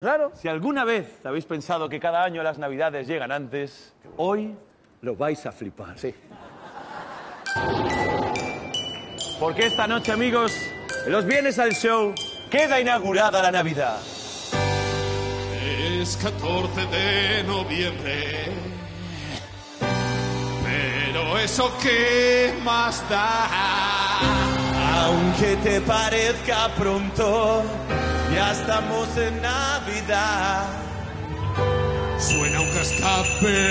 Claro. Si alguna vez habéis pensado que cada año las navidades llegan antes, hoy lo vais a flipar. Sí. Porque esta noche, amigos, en los Vienes al Show, queda inaugurada la Navidad. Es 14 de noviembre. Pero eso qué más da. Aunque te parezca pronto, ya estamos en Navidad. Suena un cascabel.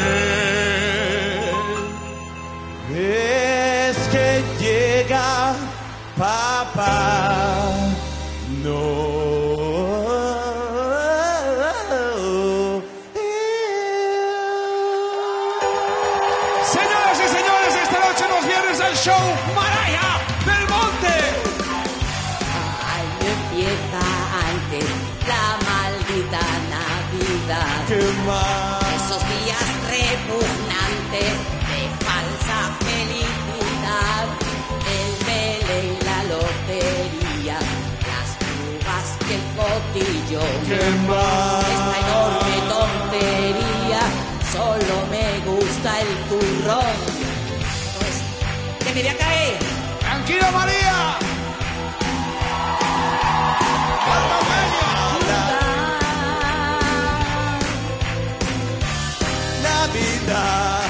Es que llega papá. No. Señoras y señores, esta noche nos viernes el show Maraya la maldita Navidad. ¿Qué? Esos días repugnantes de falsa felicidad. El Belén, la lotería, las uvas y el cotillón. ¿Qué? Esta enorme tontería, solo me gusta el turrón. Pues, que me voy a caer. Tranquila María. De Navidad.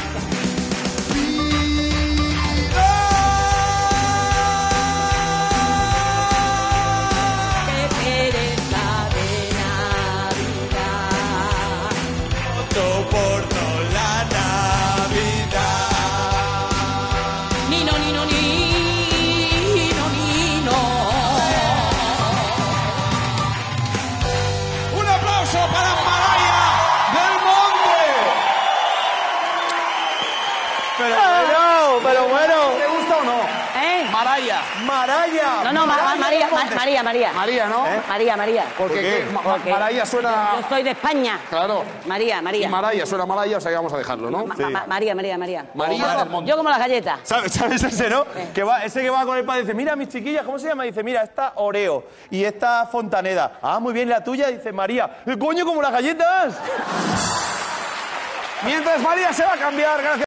Soporto la Navidad. Nino, nino, nino, bueno, pero bueno. ¿Te gusta o no? ¿Eh? Maraya. Maraya. No, no, Ma- Ma- María. María, María. María, ¿no? María, María. Porque ¿Por qué? ¿qué? Ma- Porque Maraya suena... Yo soy de España. Claro. María, Y María. Maraya suena Maraya, o sea que vamos a dejarlo, ¿no? Ma- ma- María, María, María. María Yo- del Monte. Yo como las galletas. ¿Sabes, ¿Sabes ese, no? Que va, ese que va con el padre dice, mira, mis chiquillas, ¿cómo se llama? Dice, mira, esta Oreo y esta Fontaneda. Ah, muy bien, la tuya, dice María. "Eh, Coño, como las galletas. Mientras María se va a cambiar, gracias.